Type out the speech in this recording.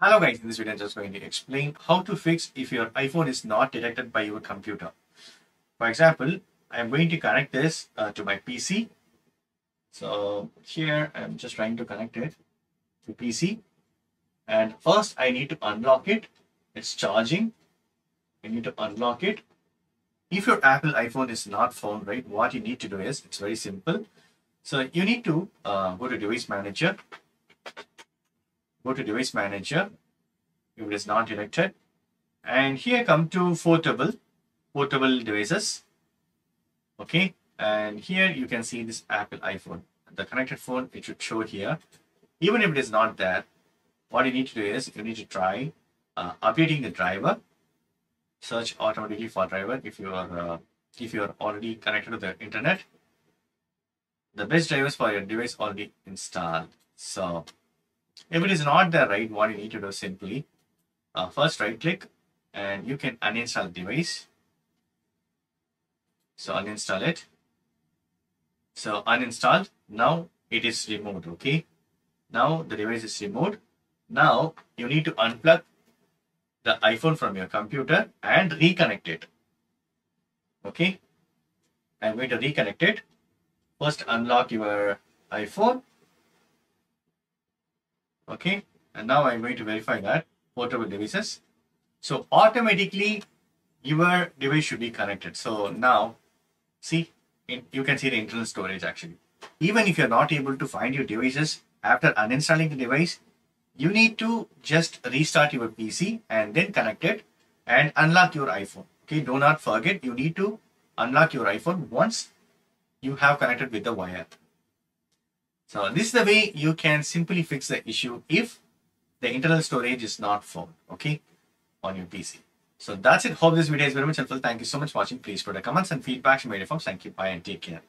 Hello guys, in this video I'm just going to explain how to fix if your iPhone is not detected by your computer. For example, I'm going to connect this uh, to my PC. So here I'm just trying to connect it to PC. And first I need to unlock it. It's charging. I need to unlock it. If your Apple iPhone is not found, right, what you need to do is, it's very simple. So you need to uh, go to device manager go to device manager if it is not detected and here come to portable portable devices. Okay and here you can see this apple iphone. The connected phone it should show here. Even if it is not there what you need to do is you need to try uh, updating the driver. Search automatically for driver if you are uh, if you are already connected to the internet. The best drivers for your device already installed. So if it is not there, right, what you need to do simply, uh, first right click and you can uninstall device. So uninstall it. So uninstalled. Now it is removed. Okay. Now the device is removed. Now you need to unplug the iPhone from your computer and reconnect it. Okay. I'm going to reconnect it. First unlock your iPhone okay? And now i'm going to verify that portable devices. So automatically your device should be connected. So now see in, you can see the internal storage actually. Even if you're not able to find your devices after uninstalling the device you need to just restart your pc and then connect it and unlock your iphone. Okay? Do not forget you need to unlock your iphone once you have connected with the wire so this is the way you can simply fix the issue if the internal storage is not found, okay, on your PC. So that's it. Hope this video is very much helpful. Thank you so much for watching. Please put a comments and feedback in my forms. Thank you. Bye and take care.